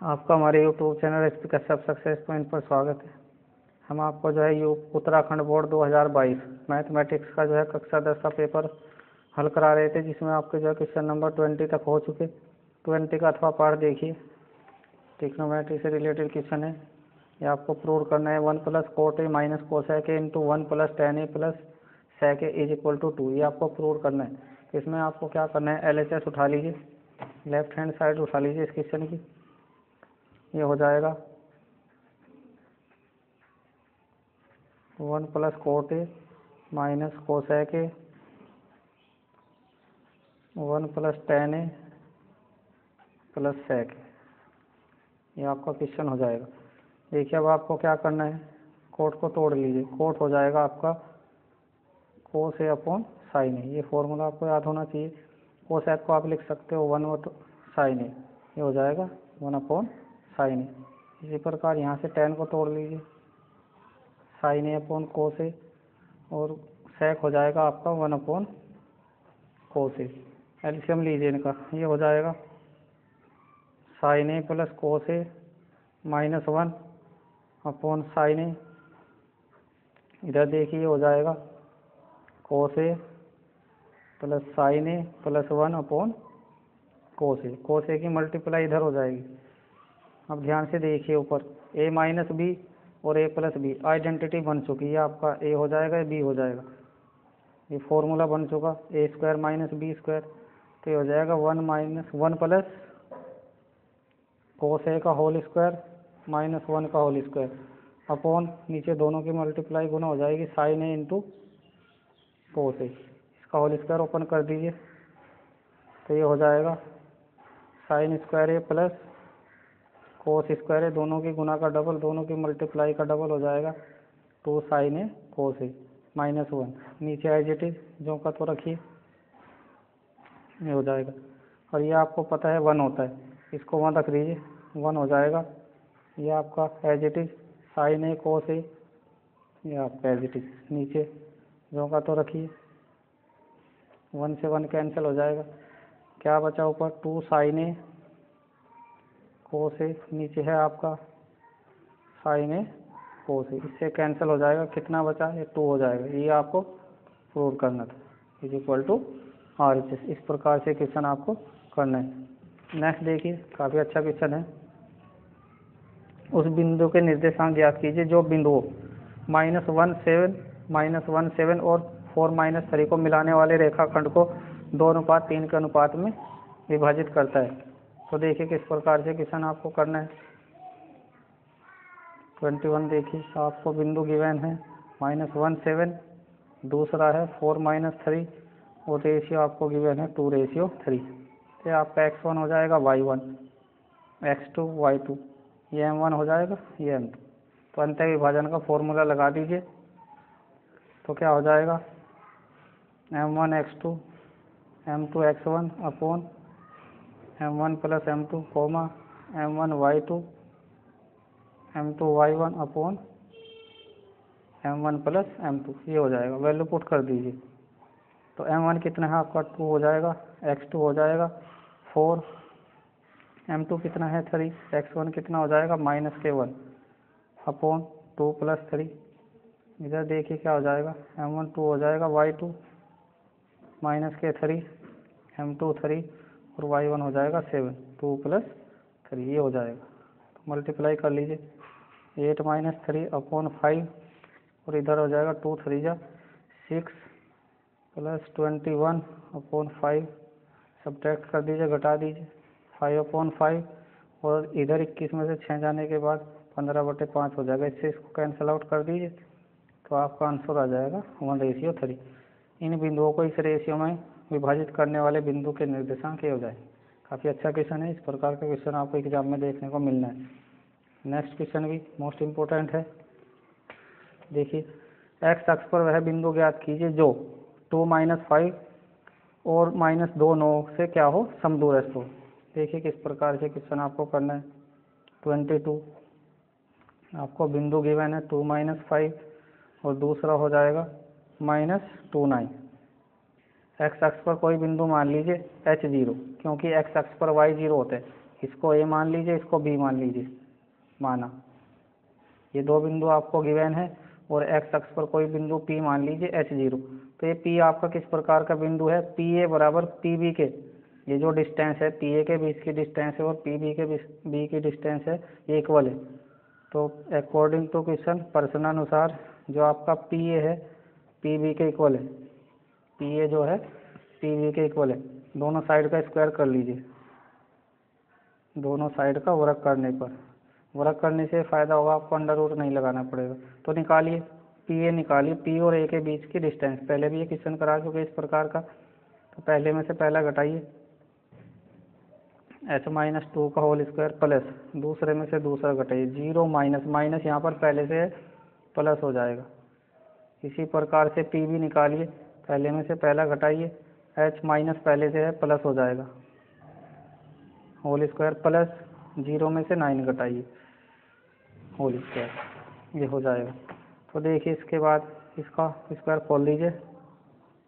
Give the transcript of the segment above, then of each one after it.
आपका हमारे YouTube channel S P Kashyap success point पर स्वागत है। हम आपको जो है यू उत्तराखंड बोर्ड 2022 मैथमेटिक्स का जो है कक्षा दस का पेपर हल करा रहे थे, जिसमें आपके जो है क्वेश्चन नंबर ट्वेंटी तक हो चुके। ट्वेंटी का अथवा पार्ट देखिए। टिक्नोमेट्री से रिलेटेड क्वेश्चन है। ये आपको प्रूव करना है। One plus cot A minus cosec A into one plus tan A plus sec is equal to two ये आपको प्रूव करना है। इसमें आपको क्या करना है? एस उठा लीजिए। लेफ़्ट हैंड साइड उठा लीजिए इस क्वेश्चन की। ये हो जाएगा। One plus cot A minus cosec. A one plus tan A plus sec ये आपका क्वेश्चन हो जाएगा। देखिए, अब आपको क्या करना है? कोट को तोड़ लीजिए। कोट हो जाएगा आपका कोस ए अपॉन साइन ए। ये फॉर्मूला आपको याद होना चाहिए। कोसेक को आप लिख सकते हो वन वट साइन ए। ये हो जाएगा वन अपॉन साइन इसी प्रकार यहाँ से टेन को तोड़ लीजिए। साइन ए अपॉन कोस ए और सेक हो जाएगा आपका वन अपॉन कोस ए एल्शियम लीजिए इनका, ये हो जाएगा। Sine A plus cos A minus one upon sine A इधर देखिए हो जाएगा। Cos A plus sine A plus one upon cos A cos A की मल्टीप्लाई इधर हो जाएगी। अब ध्यान से देखिए ऊपर। ए माइनस बी और ए प्लस बी आइडेंटिटी बन चुकी है आपका। ए हो जाएगा बी हो जाएगा। ये फॉर्मूला बन चुका। A square minus B square तो ये हो जाएगा one minus one plus cos A का होल स्क्वायर माइनस वन का होल स्क्वायर अपॉन नीचे दोनों की मल्टीप्लाई गुना हो जाएगी साइन ए इंटू कोस ए इसका होल स्क्वायर ओपन कर दीजिए। तो ये हो जाएगा sine square A plus cos square है, दोनों के गुना का डबल दोनों की मल्टीप्लाई का डबल हो जाएगा two sine A cos A minus one नीचे एज इट इज़ जो का तो रखिए, ये हो जाएगा। और ये आपको पता है वन होता है। इसको वन रख दीजिए वन हो जाएगा। ये आपका as it is sine A cos A ये आपका एज इट इज़ नीचे जो का तो रखिए वन से वन कैंसिल हो जाएगा। क्या बचा ऊपर? टू साइन ए कोस ए नीचे है आपका साइन ए कोस ए इससे कैंसिल हो जाएगा, कितना बचा ये टू हो जाएगा। ये आपको प्रूव करना था। Is equal to R H S इस प्रकार से क्वेश्चन आपको करना है। नेक्स्ट देखिए, काफ़ी अच्छा क्वेश्चन है। उस बिंदु के निर्देशांक ज्ञात कीजिए, जो बिंदुओं minus one seven minus one seven और फोर माइनस थ्री को मिलाने वाले रेखाखंड को दो अनुपात, तीन के अनुपात में विभाजित करता है। तो देखिए किस प्रकार से क्वेश्चन आपको करना है। ट्वेंटी वन देखिए, आपको बिंदु गिवन है। माइनस वन सेवन दूसरा है फोर माइनस थ्री और रेशियो आपको गिवन है टू रेशियो थ्री तो आपका एक्स वन हो जाएगा Y one X two Y two ये एम वन हो जाएगा, ये एम टू तो अंत विभाजन का फॉर्मूला लगा दीजिए। तो क्या हो जाएगा? M one X two M two X one upon M one plus M two comma M one Y two M two Y one upon M one plus M two ये हो जाएगा। वैल्यू पुट कर दीजिए। तो M one कितना है आपका? To हो जाएगा। एक्स टू हो जाएगा। फोर एम टू कितना है? थ्री एक्स वन कितना हो जाएगा? माइनस के one upon two plus three इधर देखिए क्या हो जाएगा। एम वन टू हो जाएगा। वाई टू माइनस के थ्री एम टू थ्री और वाई वन हो जाएगा सेवन। टू प्लस थ्री ये हो जाएगा। तो मल्टीप्लाई कर लीजिए। Eight minus three upon five और इधर हो जाएगा टू थ्री जा। Six plus twenty one upon five. Subtract कर दीजिए, घटा दीजिए। फाइव अपॉन फाइव और इधर इक्कीस में से छः जाने के बाद पंद्रह बटे पाँच हो जाएगा। इससे इसको कैंसिल आउट कर दीजिए। तो आपका आंसर आ जाएगा वन रेशियो थ्री इन बिंदुओं को इस रेशियो में विभाजित करने वाले बिंदु के निर्देशांक हो जाए। काफ़ी अच्छा क्वेश्चन है, इस प्रकार का क्वेश्चन आपको एग्ज़ाम में देखने को मिलना है। नेक्स्ट क्वेश्चन भी मोस्ट इम्पोर्टेंट है। देखिए एक्स अक्ष पर वह बिंदु ज्ञात कीजिए जो टू माइनस फाइव और माइनस दो नौ से क्या हो? समदूरस्थ हो। देखिए किस प्रकार से क्वेश्चन आपको करना है। ट्वेंटी टू आपको बिंदु गिवन है टू माइनस फाइव और दूसरा हो जाएगा माइनस टू नाइन एक्स अक्ष पर कोई बिंदु मान लीजिए एच ज़ीरो क्योंकि एक्स अक्ष पर वाई ज़ीरो होते हैं। इसको ए मान लीजिए, इसको बी मान लीजिए, माना। ये दो बिंदु आपको गिवन है, और एक्स अक्ष पर कोई बिंदु पी मान लीजिए एच ज़ीरो तो ये पी आपका किस प्रकार का बिंदु है? पी ए बराबर पी बी के। ये जो डिस्टेंस है पी ए के बीच की डिस्टेंस है और पी बी के बी की डिस्टेंस है, ये इक्वल है। तो अकॉर्डिंग टू क्वेश्चन प्रश्नानुसार जो आपका पी ए है पी बी के इक्वल है। पी ए जो है पी बी के इक्वल है। दोनों साइड का स्क्वायर कर लीजिए। दोनों साइड का वर्क करने पर। वर्क करने से फ़ायदा होगा, आपको अंडर रूट नहीं लगाना पड़ेगा। तो निकालिए पी ए निकालिए। पी और ए के बीच की डिस्टेंस पहले भी ये क्वेश्चन करा चुके इस प्रकार का। तो पहले में से पहला घटाइए। एच माइनस टू का होल स्क्वायर प्लस दूसरे में से दूसरा घटाइए। ज़ीरो माइनस माइनस यहाँ पर पहले से प्लस हो जाएगा। इसी प्रकार से पी भी निकालिए। पहले में से पहला घटाइए एच माइनस पहले से है प्लस हो जाएगा। होल स्क्वायर प्लस ज़ीरो में से नाइन घटाइए होल स्क्वायर ये हो जाएगा। तो देखिए इसके बाद इसका स्क्वायर खोल लीजिए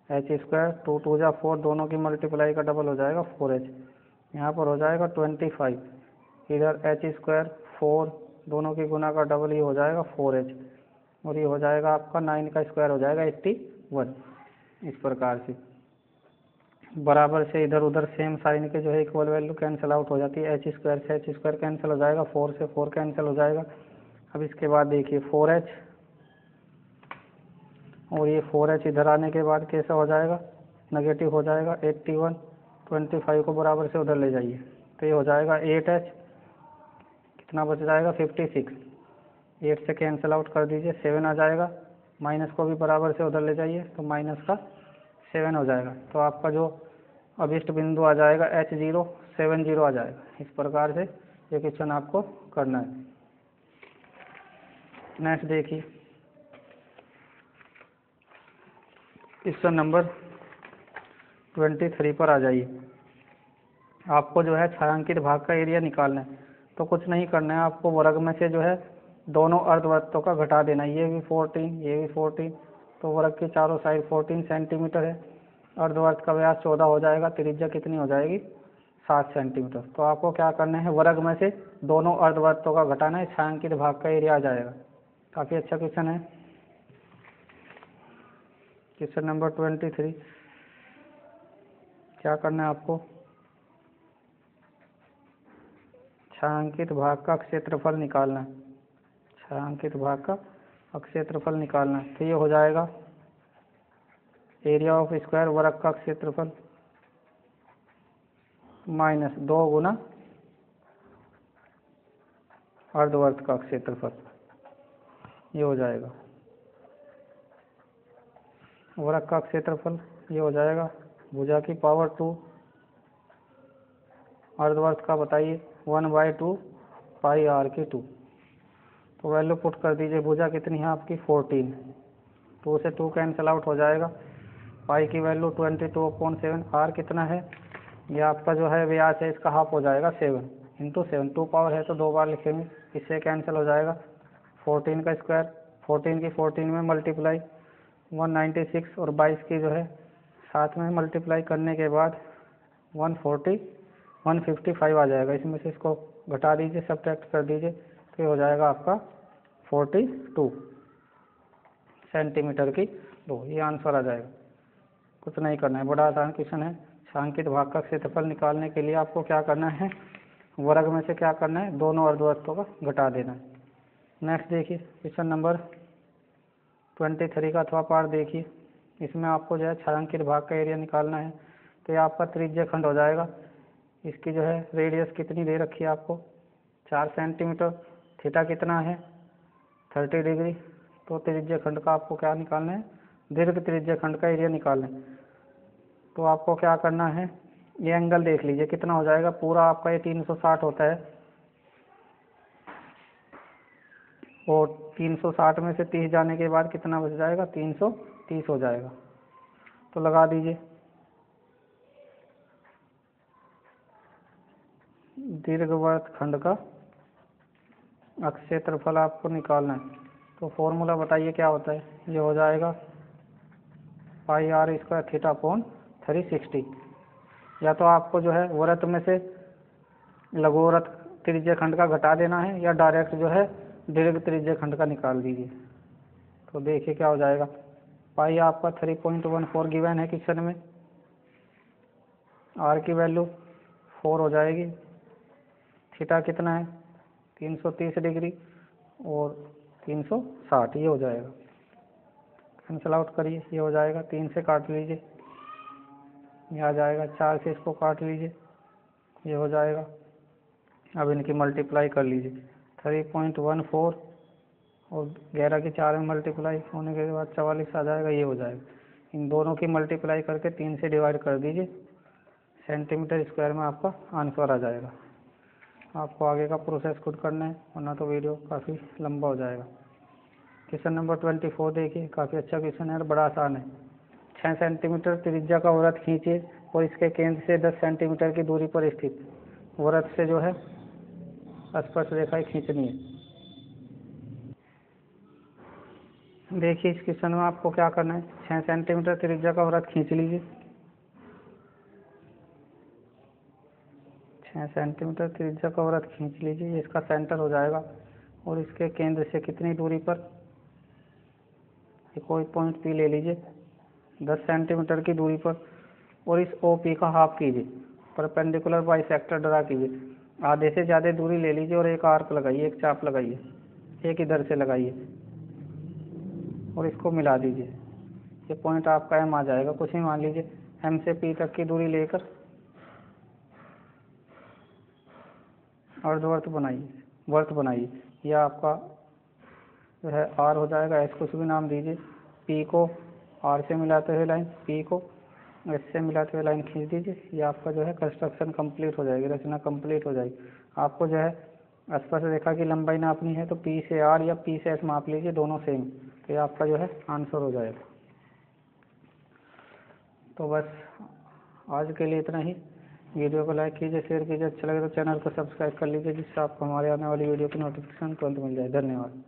एच स्क्वायर टू टू जा फोर दोनों की मल्टीप्लाई का डबल हो जाएगा फोर एच यहाँ पर हो जाएगा ट्वेंटी फाइव इधर एच स्क्वायर फोर दोनों की गुना का डबल ये हो जाएगा फोर एच और ये हो जाएगा आपका नाइन का स्क्वायर हो जाएगा एट्टी वन इस प्रकार से। बराबर से इधर उधर सेम साइन के जो है इक्वल वैल्यू कैंसिल आउट हो जाती है। एच स्क्वायर से एच स्क्वायर कैंसिल हो जाएगा फोर से फोर कैंसिल हो जाएगा। अब इसके बाद देखिए फोर एच और ये फोर एच इधर आने के बाद कैसा हो जाएगा? नेगेटिव हो जाएगा एट्टी वन ट्वेंटी फाइव को बराबर से उधर ले जाइए। तो ये हो जाएगा एट एच कितना बच जाएगा? फिफ्टी सिक्स एट से कैंसिल आउट कर दीजिए सेवन आ जाएगा। माइनस को भी बराबर से उधर ले जाइए तो माइनस का सेवन हो जाएगा। तो आपका जो अभिष्ट बिंदु आ जाएगा एच ज़ीरो सेवन ज़ीरो आ जाएगा। इस प्रकार से ये क्वेश्चन आपको करना है। नेक्स्ट देखिए। क्वेश्चन नंबर ट्वेंटी थ्री पर आ जाइए। आपको जो है छायांकित भाग का एरिया निकालना है। तो कुछ नहीं करना है, आपको वर्ग में से जो है दोनों अर्धवृत्तों का घटा देना, ये भी फोर्टीन ये भी फोर्टीन तो वर्ग के चारों साइड फोर्टीन सेंटीमीटर है। अर्धवर्त का व्यास चौदह हो जाएगा, त्रिज्या कितनी हो जाएगी? सात सेंटीमीटर तो आपको क्या करना है, वर्ग में से दोनों अर्धवर्तों का घटाना है, छायांकित भाग का एरिया आ जाएगा। काफ़ी अच्छा क्वेश्चन है। क्वेश्चन नंबर ट्वेंटी थ्री क्या करना है आपको? छायांकित भाग का क्षेत्रफल निकालना है। छायांकित भाग का क्षेत्रफल निकालना है। तो ये हो जाएगा एरिया ऑफ़ स्क्वायर वर्ग का क्षेत्रफल माइनस दो गुना अर्धवर्त का क्षेत्रफल। ये हो जाएगा। वर्ग का क्षेत्रफल ये हो जाएगा। भुजा की पावर टू अर्धवर्त का बताइए। One by two pi R की टू तो वैल्यू पुट कर दीजिए भुजा कितनी है आपकी? फोर्टीन टू से टू कैंसिल आउट हो जाएगा। पाई की value twenty two upon seven R कितना है? ये आपका जो है व्यास है, इसका हाफ़ हो जाएगा seven into seven two power है तो दो बार लिखेंगे, इससे कैंसिल हो जाएगा। फोर्टीन का स्क्वायर फोर्टीन की फोर्टीन में मल्टीप्लाई वन नाइन्टी सिक्स और बाईस की जो है साथ में मल्टीप्लाई करने के बाद one forty one fifty five आ जाएगा। इसमें से इसको घटा दीजिए सब कर दीजिए तो ये हो जाएगा आपका फोर्टी टू सेंटीमीटर की दो ये आंसर आ जाएगा। कुछ नहीं करना है, बड़ा आसान क्वेश्चन है। छांकित भाग का क्षेत्रफल निकालने के लिए आपको क्या करना है? वर्ग में से क्या करना है? दोनों अर्धवस्तों का घटा देना है। नेक्स्ट देखिए क्वेश्चन नंबर ट्वेंटी थ्री का अथवा पार्ट देखिए। इसमें आपको जो है छायांकित भाग का एरिया निकालना है तो ये आपका त्रिज्य खंड हो जाएगा। इसकी जो है रेडियस कितनी दे रखी है आपको? चार सेंटीमीटर थीटा कितना है? थर्टी डिग्री तो त्रिज्य खंड का आपको क्या निकालना है? दीर्घ त्रिज्य खंड का एरिया निकालना है। तो आपको क्या करना है? ये एंगल देख लीजिए, कितना हो जाएगा? पूरा आपका ये 360 होता है। और 360 में से 30 जाने के बाद कितना बच जाएगा? 330 हो जाएगा। तो लगा दीजिए। दीर्घवर्त खंड का क्षेत्रफल आपको निकालना है। तो फॉर्मूला बताइए क्या होता है? ये हो जाएगा pi R square theta upon three sixty या तो आपको जो है व्रत में से लघुवृत्त त्रिज्य खंड का घटा देना है या डायरेक्ट जो है दीर्घ त्रिज्य खंड का निकाल दीजिए। तो देखिए क्या हो जाएगा। पाई आपका three point one four given है क्वेश्चन में। आर की वैल्यू फोर हो जाएगी। थीटा कितना है? तीन सौ तीस डिग्री और तीन सौ साठ, ये हो जाएगा। कैंसिल आउट करिए, ये हो जाएगा। तीन से काट लीजिए, ये आ जाएगा। चार से इसको काट लीजिए, ये हो जाएगा। अब इनकी मल्टीप्लाई कर लीजिए। थ्री पॉइंट वन फोर और ग्यारह की चार में मल्टीप्लाई होने के बाद चवालीस आ जाएगा, ये हो जाएगा। इन दोनों की मल्टीप्लाई करके तीन से डिवाइड कर दीजिए। सेंटीमीटर स्क्वायर में आपका आंसर आ जाएगा। आपको आगे का प्रोसेस खुद करना है, वरना तो वीडियो काफ़ी लंबा हो जाएगा। क्वेश्चन नंबर ट्वेंटी फोर देखिए, काफ़ी अच्छा क्वेश्चन है और बड़ा आसान है। छः सेंटीमीटर त्रिज्या का व्रत खींचिए और इसके केंद्र से दस सेंटीमीटर की दूरी पर स्थित। व्रत से जो है, स्पर्श रेखाएँ खींचनी है। देखिए इस क्वेश्चन में आपको क्या करना है? छः सेंटीमीटर त्रिज्या का व्रत खींच लीजिए। छः सेंटीमीटर त्रिज्या का व्रत खींच लीजिए, इसका सेंटर हो जाएगा। और इसके केंद्र से कितनी दूरी पर? कोई पॉइंट पी ले लीजिए। दस सेंटीमीटर की दूरी पर। और इस ओ पी का हाफ़ कीजिए। परपेंडिकुलर बाई सेक्टर ड्रा कीजिए। आधे से ज़्यादा दूरी ले लीजिए और एक आर्क लगाइए, एक चाप लगाइए। एक इधर से लगाइए। और इसको मिला दीजिए। ये पॉइंट आपका एम आ जाएगा। कुछ ही मान लीजिए। एम से पी तक की दूरी लेकर अर्धवर्त बनाइए, वर्त बनाइए। यह आपका जो है आर हो जाएगा एस कुछ भी नाम दीजिए। पी को आर से मिलाते हुए लाइन पी को एस से मिलाते हुए लाइन खींच दीजिए। ये आपका जो है कंस्ट्रक्शन कंप्लीट हो जाएगी, रचना कंप्लीट हो जाएगी। आपको जो है स्पर्श रेखा की लंबाई नापनी है तो पी से आर या पी से एस माप लीजिए, दोनों सेम तो ये आपका जो है आंसर हो जाएगा। तो बस आज के लिए इतना ही। वीडियो को लाइक कीजिए, शेयर कीजिए अच्छा लगे तो चैनल को सब्सक्राइब कर लीजिए, जिससे आपको हमारे आने वाली वीडियो की नोटिफिकेशन तुरंत मिल जाए। धन्यवाद।